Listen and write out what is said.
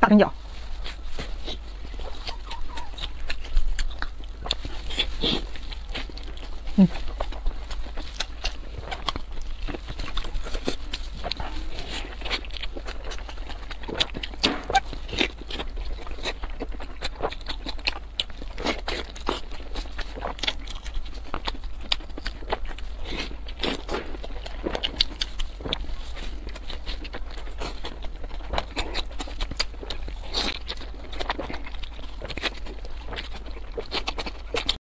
大蒸饺嗯。